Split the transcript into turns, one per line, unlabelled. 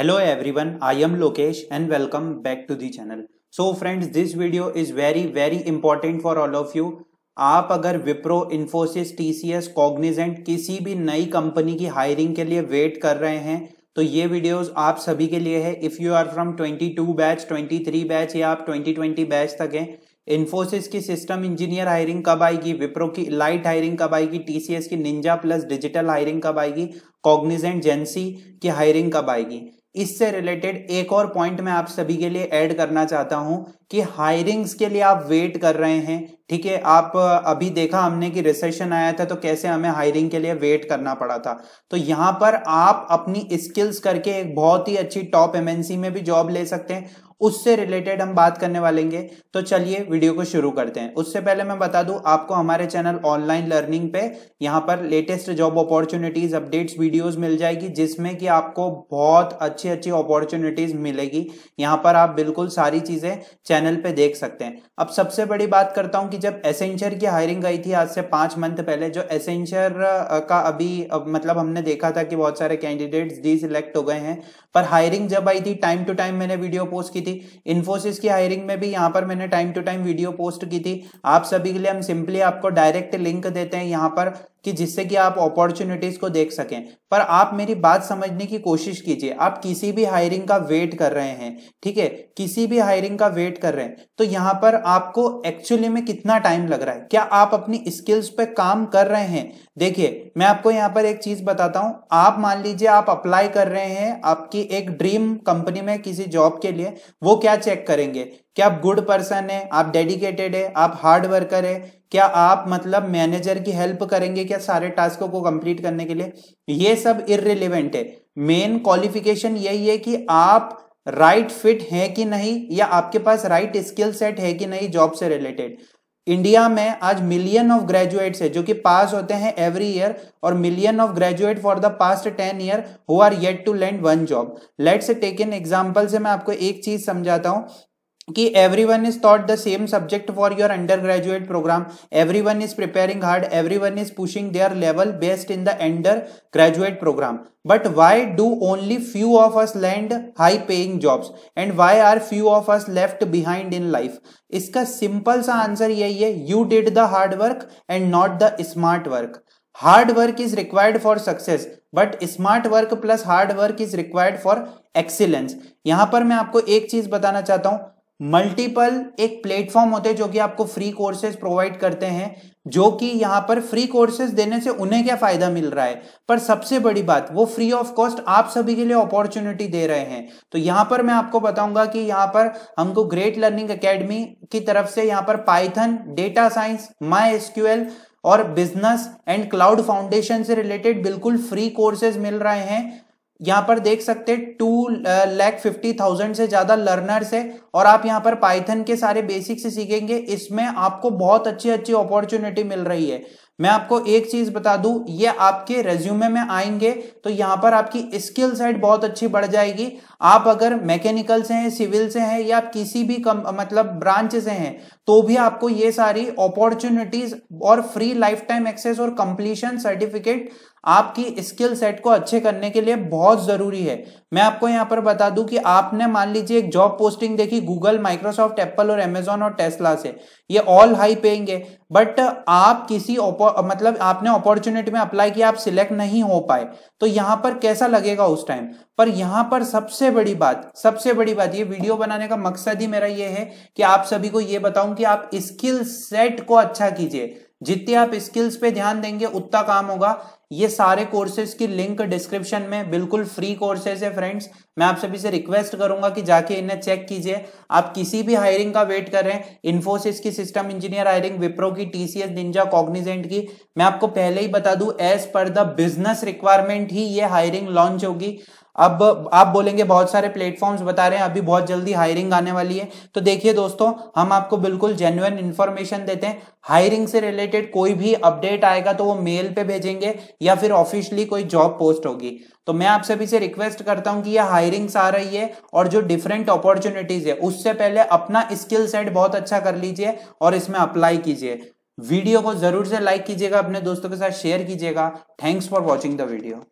Hello everyone, I am Lokesh and welcome back to the channel. So friends, this video is very very important for all of you. आप अगर Wipro Infosys TCS Cognizant किसी भी नई कंपनी की hiring के लिए वेट कर रहे हैं तो ये वीडियोस आप सभी के लिए है if you are from 22 batch 23 batch या आप 2020 बैच तक हैं इन्फोसिस की सिस्टम इंजीनियर हायरिंग कब आएगी विप्रो की लाइट हायरिंग कब आएगी टीसीएस की निंजा प्लस डिजिटल हायरिंग कब आएगी कॉग्निजेंट जेंसी की हायरिंग कब आएगी इससे रिलेटेड एक और पॉइंट मैं आप सभी के लिए ऐड करना चाहता हूँ कि हायरिंग्स के लिए आप वेट कर रहे हैं ठीक है, आप अभी देखा हमने कि रिसेशन आया था तो कैसे हमें हायरिंग के लिए वेट करना पड़ा था। तो यहाँ पर आप अपनी स्किल्स करके एक बहुत ही अच्छी टॉप एमएनसी में भी जॉब ले सकते हैं। उससे रिलेटेड हम बात करने वालेंगे तो चलिए वीडियो को शुरू करते हैं। उससे पहले मैं बता दूँ, आपको हमारे चैनल ऑनलाइन लर्निंग पे यहाँ पर latest job opportunities updates videos मिल जाएगी, जिसमें कि आपको बहुत अच्छी अच्छी अपॉर्चुनिटीज़ मिलेगी। यहाँ पर आप बिल्कुल सारी चीज़ें चैनल पे देख सकते हैं। अब सबसे बड़ी बात करता हूँ कि जब एसेंचर की हायरिंग आई थी आज से पाँच मंथ पहले, जो एसेंचर का अभी मतलब हमने देखा था कि बहुत सारे कैंडिडेट्स डी सिलेक्ट हो गए हैं। पर हायरिंग जब आई थी टाइम टू टाइम मैंने वीडियो पोस्ट की थी। इन्फोसिस की हायरिंग में भी यहाँ पर मैंने time to time video post की थी। आप सभी के लिए हम सिंपली आपको डायरेक्ट लिंक देते हैं यहाँ पर। कि जिससे कि आप अपॉर्चुनिटीज़ को देख सकें। पर आप मेरी बात समझने की कोशिश कीजिए। आप किसी भी हायरिंग का वेट कर रहे हैं, ठीक है? किसी भी हायरिंग का वेट कर रहे हैं तो यहाँ पर आपको एक्चुअली में कितना टाइम लग रहा है? क्या आप अपनी स्किल्स पे काम कर रहे हैं? देखिए, मैं आपको यहाँ पर एक चीज़ बताता हूँ। आप मान लीजिए, आप अप्लाई कर रहे हैं आपकी एक ड्रीम कंपनी में किसी जॉब के लिए, वो क्या चेक करेंगे? क्या आप गुड पर्सन है? आप डेडिकेटेड है? आप हार्ड वर्कर है? क्या आप मतलब मैनेजर की हेल्प करेंगे क्या सारे टास्कों को कंप्लीट करने के लिए? ये सब इरिलेवेंट है। मेन क्वालिफिकेशन यही है कि आप राइट right फिट है कि नहीं, या आपके पास राइट स्किल सेट है कि नहीं जॉब से रिलेटेड इंडिया में आज मिलियन ऑफ़ ग्रेजुएट्स है, जो कि पास होते हैं एवरी ईयर और million of graduate for the past ten year who are yet to land one job let's take in example से मैं आपको एक चीज़ समझाता हूँ। कि everyone is taught the same subject for your undergraduate programme everyone is preparing hard everyone is pushing their level best in the undergraduate programme but why do only few of us land high paying jobs and why are few of us left behind in life इसका simple सा answer यही है. You did the hard work and not the smart work hard work is required for success but smart work plus hard work is required for excellence यहाँ पर मैं आपको एक चीज़ बताना चाहता हूँ. मल्टीपल एक प्लेटफॉर्म होते हैं जो कि आपको फ्री कोर्सेज प्रोवाइड करते हैं, जो कि यहाँ पर फ्री कोर्सेज देने से उन्हें क्या फ़ायदा मिल रहा है? पर सबसे बड़ी बात, वो फ्री ऑफ़ कॉस्ट आप सभी के लिए अपॉर्चुनिटी दे रहे हैं। तो यहाँ पर मैं आपको बताऊँगा कि यहाँ पर हमको ग्रेट लर्निंग अकेडमी की तरफ़ से यहाँ पर Python data science MySQL और बिज़नेस एंड क्लाउड फाउंडेशन से रिलेटेड बिल्कुल फ्री कोर्सेज मिल रहे हैं। यहाँ पर देख सकते हैं टू लैख फिफ्टी थाउज़ेंड से ज़्यादा लर्नर्स है और आप यहाँ पर पाइथन के सारे बेसिक्स सीखेंगे। इसमें आपको बहुत अच्छी अच्छी अपॉर्चुनिटी मिल रही है। मैं आपको एक चीज़ बता दूँ ये आपके रेज्यूमे में आएँगे तो यहाँ पर आपकी स्किल साइड बहुत अच्छी बढ़ जाएगी। आप अगर मैकेनिकल से हैं सिविल से हैं या आप किसी भी कम, मतलब ब्रांच से हैं तो भी आपको ये सारी अपॉर्चुनिटीज़ और फ्री लाइफ टाइम एक्सेस और कंप्लीशन सर्टिफिकेट आपकी स्किल सेट को अच्छे करने के लिए बहुत ज़रूरी है। मैं आपको यहाँ पर बता दूँ कि आपने मान लीजिए एक जॉब पोस्टिंग देखी गूगल माइक्रोसॉफ्ट एप्पल और एमेजॉन और टेस्ला से। ये ऑल हाई पेइंग है। बट आप किसी मतलब आपने अपॉर्चुनिटी में अप्लाई किया, आप सिलेक्ट नहीं हो पाए। तो यहाँ पर कैसा लगेगा उस टाइम पर यहाँ पर सबसे बड़ी बात, सबसे बड़ी बात, ये वीडियो बनाने का मकसद ही मेरा ये है कि आप सभी को ये बताऊँ कि आप स्किल सेट को अच्छा कीजिए। जितने आप स्किल्स पे ध्यान देंगे, उतना काम होगा। ये सारे कोर्सेज की लिंक डिस्क्रिप्शन में बिल्कुल फ्री कोर्सेज है फ्रेंड्स मैं आप सभी से रिक्वेस्ट करूँगा कि जाके इन्हें चेक कीजिए। आप किसी भी हायरिंग का वेट कर रहे हैं इन्फोसिस की सिस्टम इंजीनियर हायरिंग विप्रो की टीसीएस निंजा कॉग्निजेंट की, मैं आपको पहले ही बता दूँ as per the business requirement ही ये हायरिंग लॉन्च होगी। अब आप बोलेंगे बहुत सारे प्लेटफॉर्म्स बता रहे हैं, अभी बहुत जल्दी हायरिंग आने वाली है। तो देखिए दोस्तों, हम आपको बिल्कुल जेन्युन इन्फॉर्मेशन देते हैं। हायरिंग से रिलेटेड कोई भी अपडेट आएगा तो वो मेल पे भेजेंगे या फिर ऑफिशियली कोई जॉब पोस्ट होगी। तो मैं आप सभी से रिक्वेस्ट करता हूँ कि ये हायरिंग्स आ रही है और जो डिफरेंट अपॉर्चुनिटीज़ है, उससे पहले अपना स्किल सेट बहुत अच्छा कर लीजिए और इसमें अप्लाई कीजिए। वीडियो को ज़रूर से लाइक कीजिएगा, अपने दोस्तों के साथ शेयर कीजिएगा। Thanks for watching the video